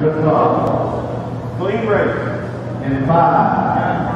Good luck. Clean break. And five.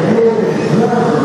Yeah.